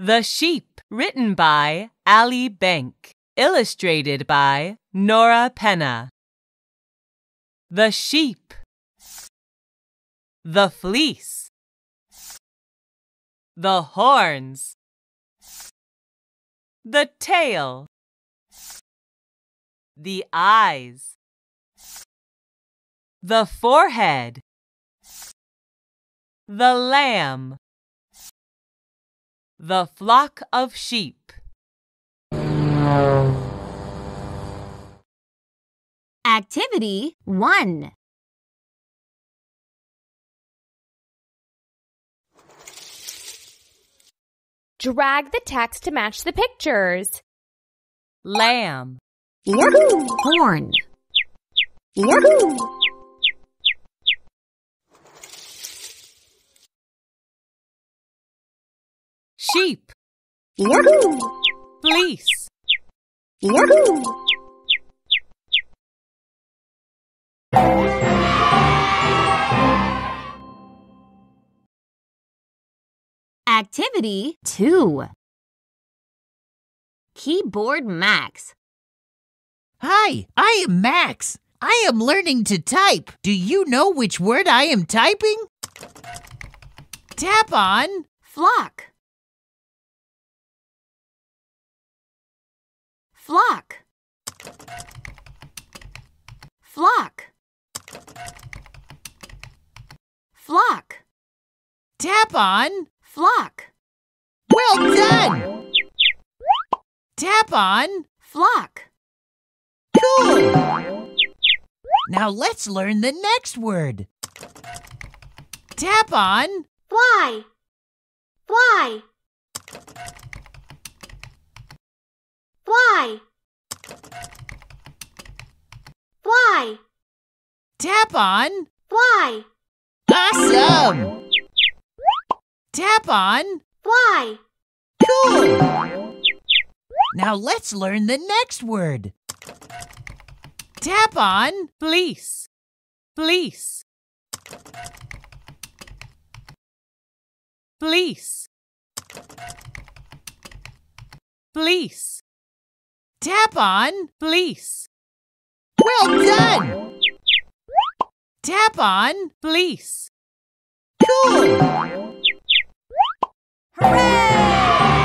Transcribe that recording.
The Sheep, written by Ali Bank, illustrated by Nora Penna. The sheep. The fleece. The horns. The tail. The eyes. The forehead. The lamb. The flock of sheep. Activity 1. Drag the text to match the pictures. Lamb. Horn. Sheep. Fleece. Activity 2. Keyboard Max. Hi, I am Max. I am learning to type. Do you know which word I am typing? Tap on. Flock. Flock. Flock. Flock. Tap on. Flock. Well done. Tap on. Flock. Cool. Now let's learn the next word. Tap on. Fly. Fly. Fly. Fly. Tap on. Fly. Awesome. Tap on. Fly. Cool. Now let's learn the next word. Tap on. Fleece. Fleece. Fleece. Fleece. Tap on. Fleece. Well done. Tap on police. Cool! Hooray!